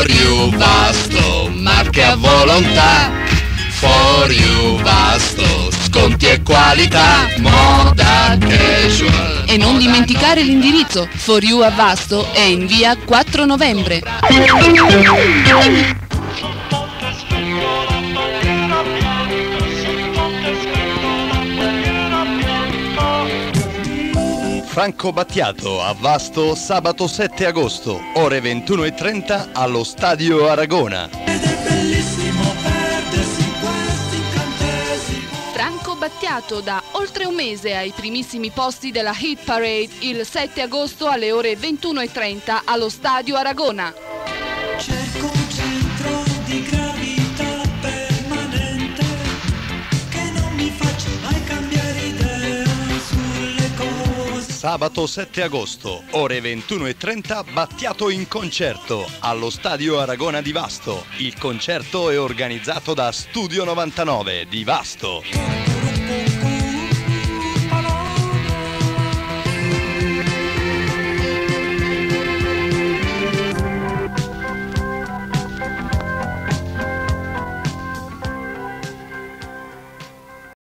For you Vasto, marche a volontà. For you Vasto, sconti e qualità. Moda casual. E non dimenticare l'indirizzo For a Vasto è in via 4 novembre. Franco Battiato a Vasto sabato 7 agosto, ore 21.30 allo Stadio Aragona. Franco Battiato da oltre un mese ai primissimi posti della Hit Parade il 7 agosto alle ore 21.30 allo Stadio Aragona. Sabato 7 agosto, ore 21.30, Battiato in concerto allo Stadio Aragona di Vasto. Il concerto è organizzato da Studio 99 di Vasto.